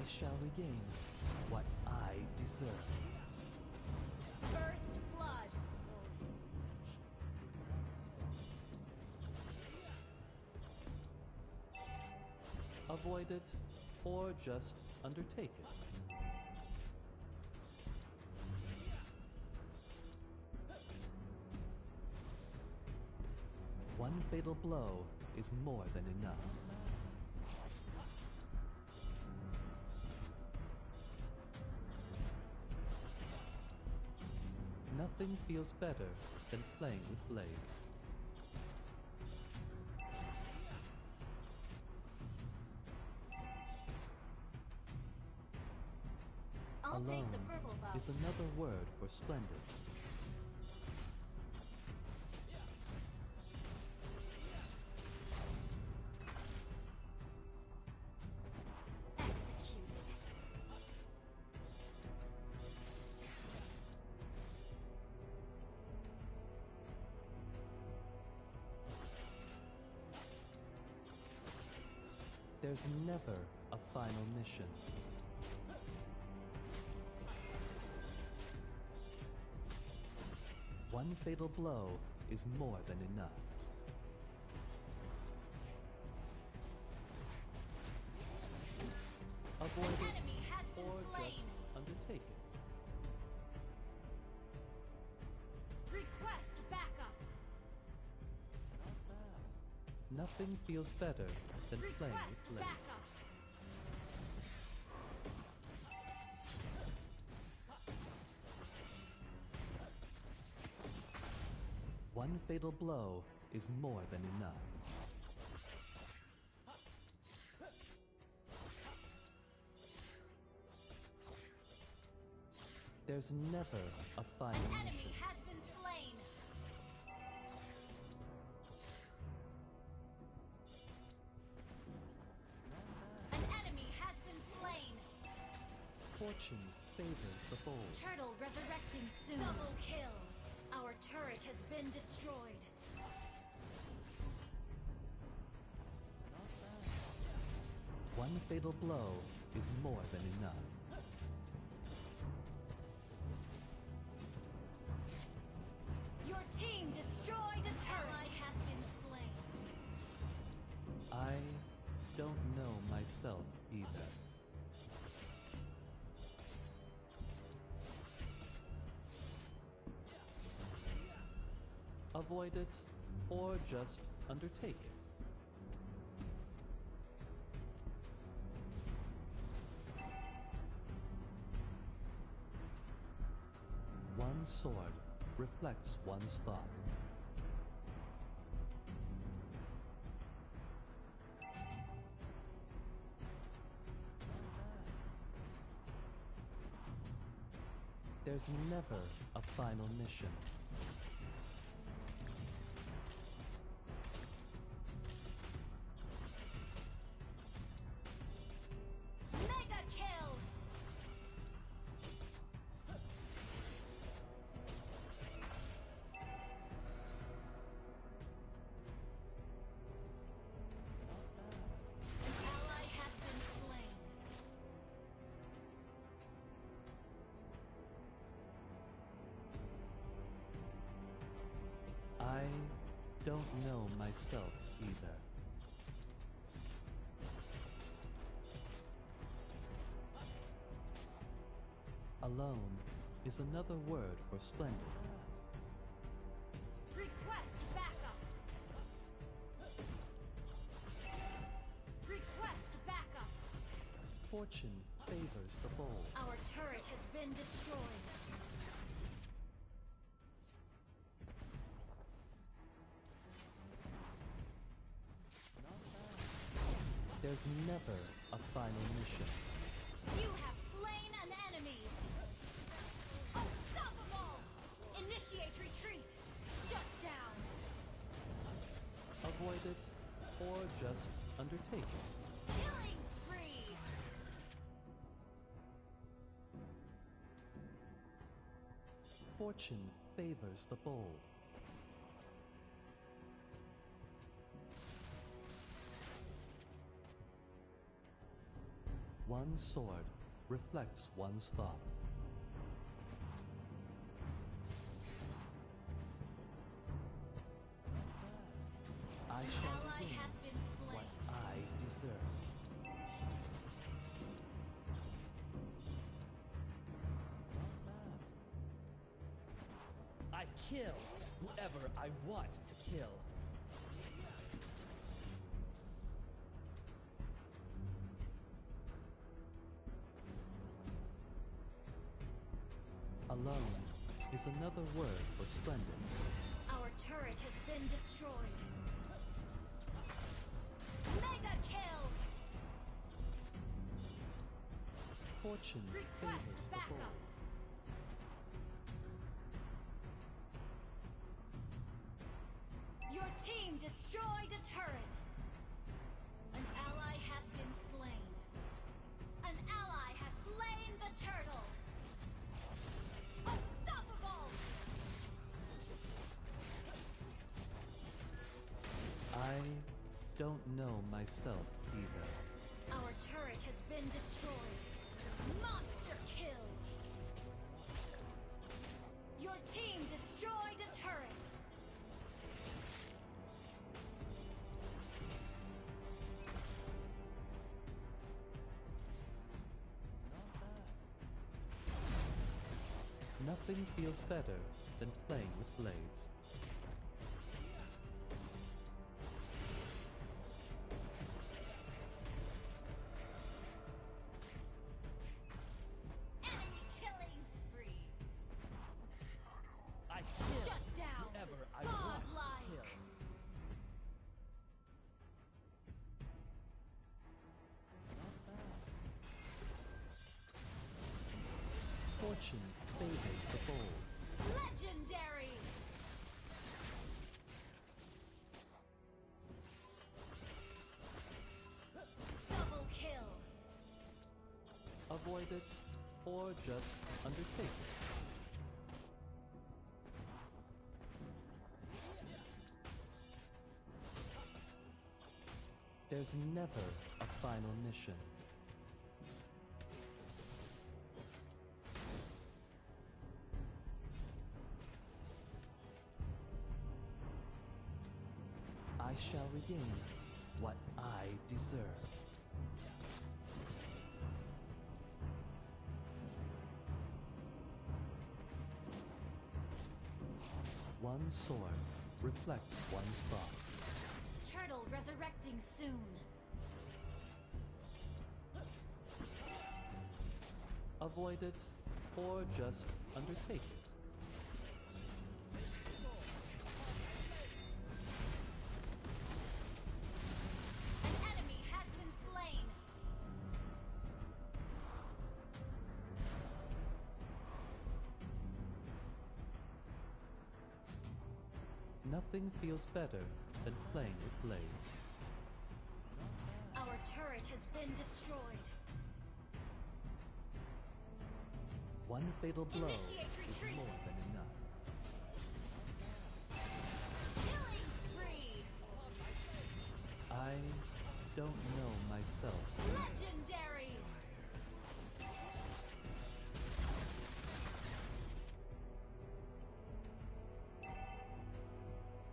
I shall regain what I deserve. First Blood! Avoid it, or just undertake it. One fatal blow is more than enough. Nothing feels better than playing with blades. I'll take Alone the purple buff. is another word for splendid. There's never a final mission. One fatal blow is more than enough. Avoid it has been or slain. just undertake it. Request backup. Nothing feels better than playing Request with blades. One fatal blow is more than enough. There's never a final Turtle resurrecting soon. Double kill. Our turret has been destroyed. One fatal blow is more than enough. Avoid it or just undertake it. One sword reflects one's thought. There's never a final mission. Don't know myself either. Alone is another word for splendid. Request backup. Request backup. Fortune favors the bold. Our turret has been destroyed. There's never a final mission. You have slain an enemy! Unstoppable! Initiate retreat! Shut down! Avoid it, or just undertake it. Killing spree! Fortune favors the bold. One sword reflects one's thought. Is another word for splendid. Our turret has been destroyed. Mega kill! Fortune favors Request the bold. Your team destroyed a turret! An ally has been slain. An ally has slain the turtle! I don't know myself either. Our turret has been destroyed. Monster kill! Your team destroyed a turret! Nothing feels better than playing with blades. Fortune favors the bold. Legendary! Double kill! Avoid it, or just undertake it. There's never a final mission. Deserve. One sword reflects one's thought. Turtle resurrecting soon. Avoid it, or just undertake it. Nothing feels better than playing with blades. Our turret has been destroyed. One fatal blow is more than enough. Killing spree! I don't know myself. Legendary!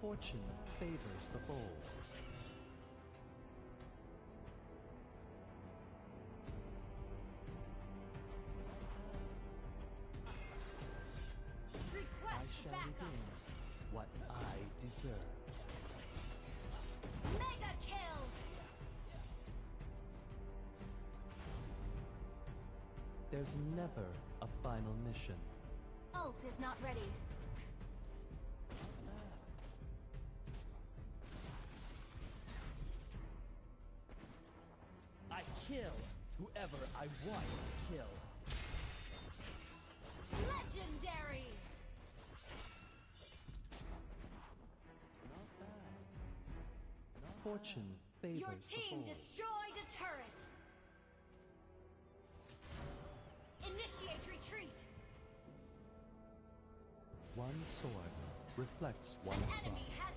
Fortune favors the bold. I shall backup! regain what I deserve. Mega kill! There's never a final mission. Ult is not ready. Whoever I want to kill. Legendary! Fortune favors Your team destroyed a turret! Initiate retreat! One sword reflects one An star. enemy has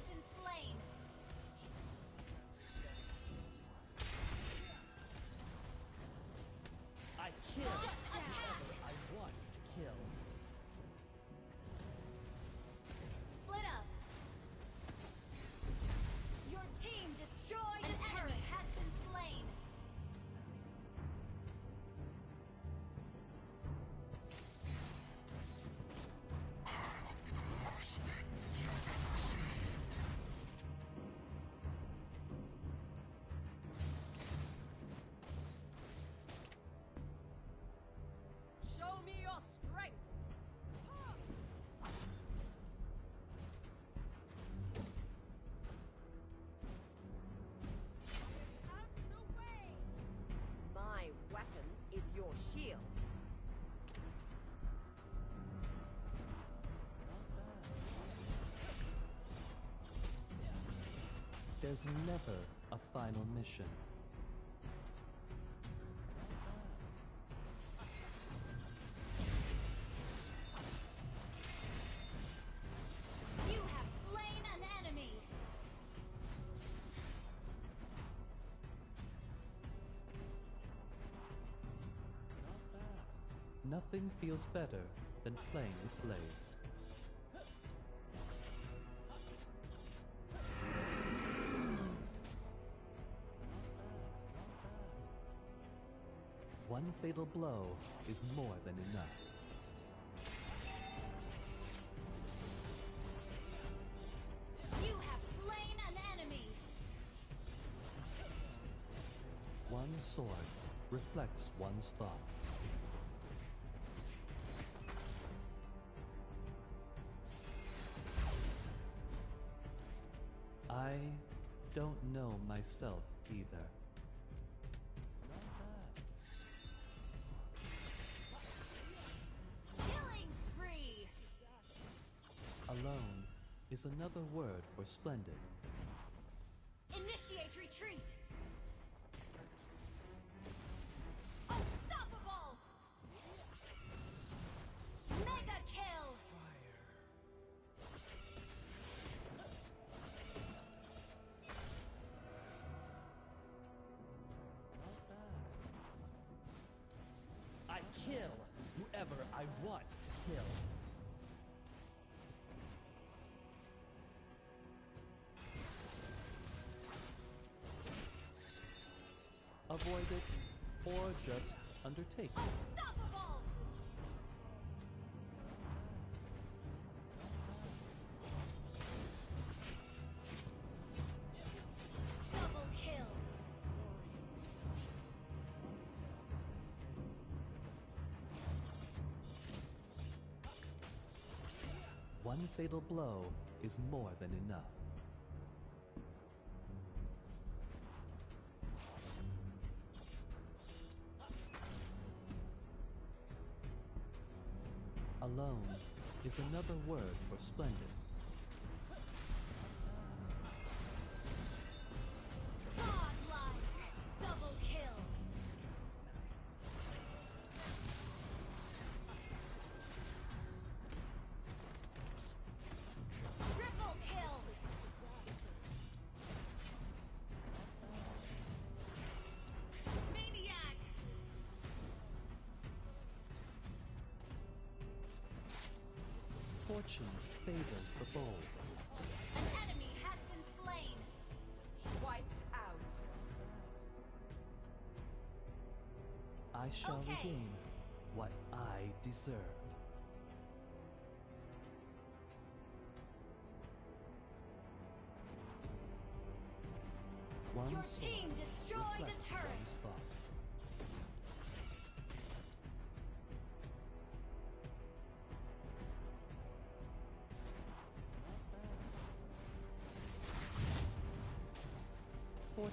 There's never a final mission. You have slain an enemy! Nothing feels better than playing with blades. Fatal blow is more than enough. You have slain an enemy! One sword reflects one's thoughts. I don't know myself either. Is another word for splendid. Initiate retreat! Unstoppable! Mega kill! I kill whoever I want to kill. Avoid it or just undertake it. Unstoppable! Double kill! One fatal blow is more than enough. Is another word for splendid. Favors the bold. An enemy has been slain! Wiped out. I shall Okay. regain what I deserve. One Your team destroyed a turret.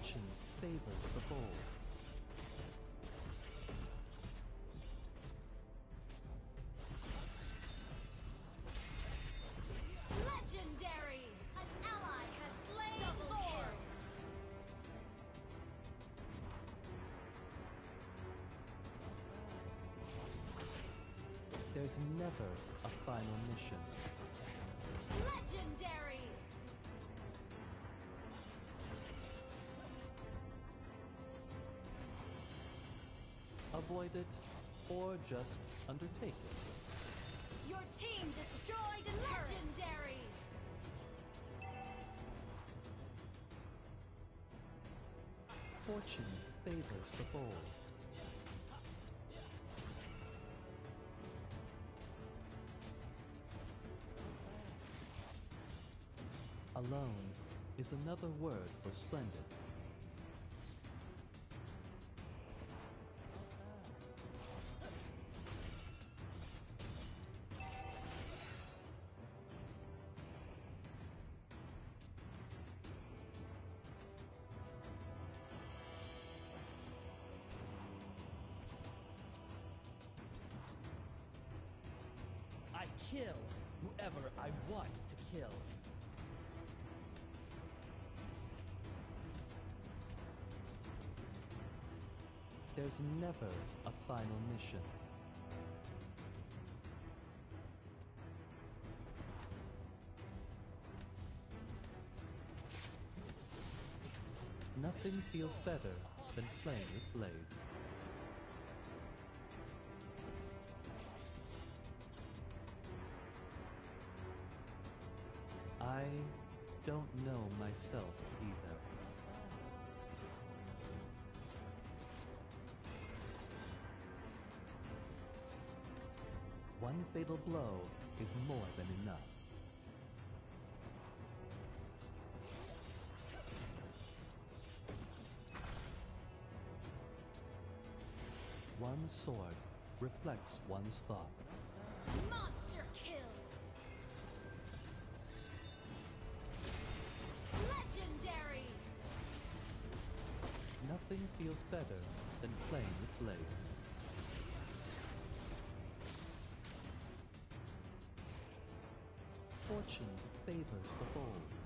fortune favors the bold. Legendary! An ally has slain There's never a final mission. Legendary! Avoid it, or just undertake it. Your team destroyed a! Legendary! Fortune favors the bold. Alone is another word for splendid. Kill whoever I want to kill. There's never a final mission. Nothing feels better than playing with blades. Myself either. One fatal blow is more than enough. One sword reflects one's thought. Nothing feels better than playing with blades. Fortune favors the bold.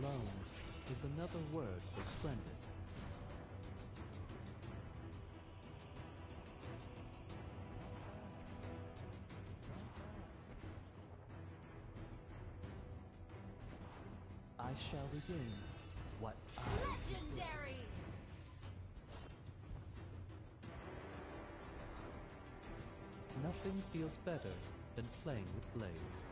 Alone is another word for splendid. I shall regain what I. Legendary! Nothing feels better than playing with blades.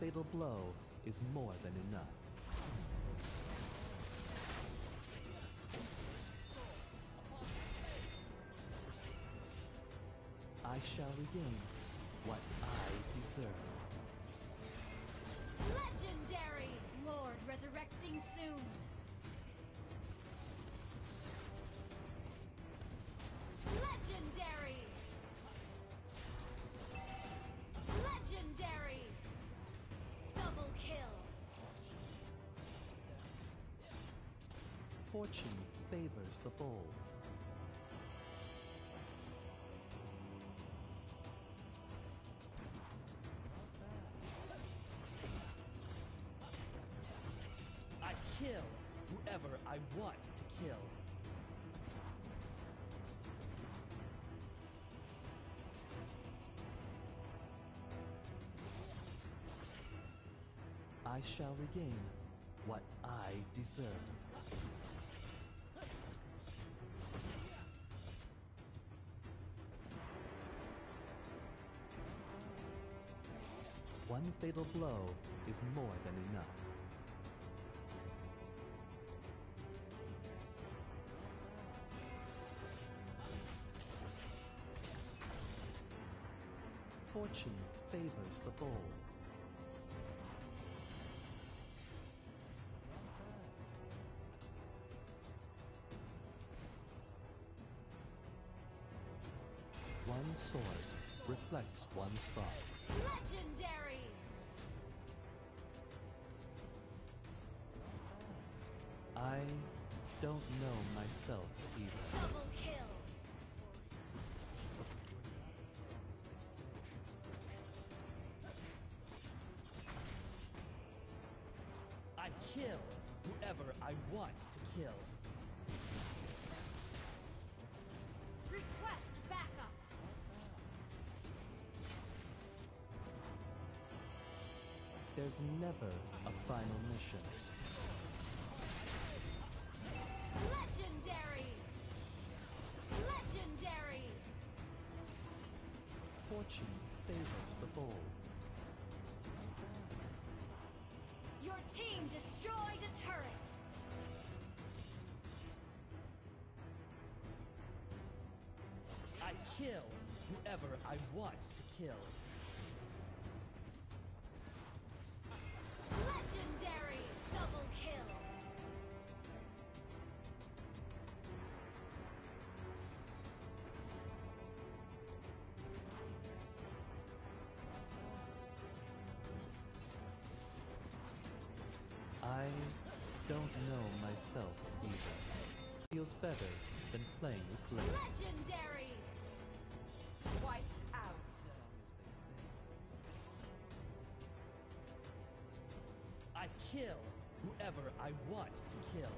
Fatal blow is more than enough. I shall regain what I deserve. Legendary! Lord resurrecting soon. Fortune favors the bold. I kill whoever I want to kill. I shall regain what I deserve. fatal blow is more than enough. Fortune favors the bold. One sword reflects one's thought. Legendary! Don't know myself either. Double kill! I kill whoever I want to kill. Request backup! There's never a final mission. Fortune favors the bold. Your team destroyed a turret! I kill whoever I want to kill. Don't know myself either. Feels better than playing with blades. Legendary! Wiped out. I kill whoever I want to kill.